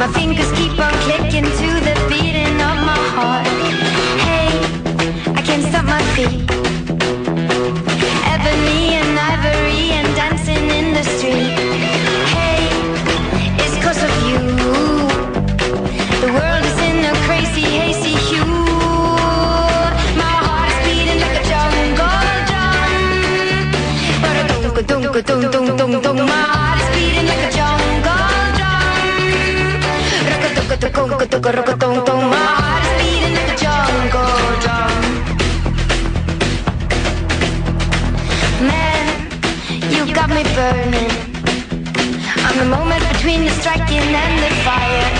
My fingers keep on clicking to the beating of my heart. Hey, I can't stop my feet. Ebony and ivory and dancing in the street. Hey, it's cause of you. The world is in a crazy, hazy hue. My heart is beating like a jungle drum. But a dunk, dunk, dunk, my heart My heart is beating like a jungle drum. Man, you got me burning. I'm the moment between the striking and the fire.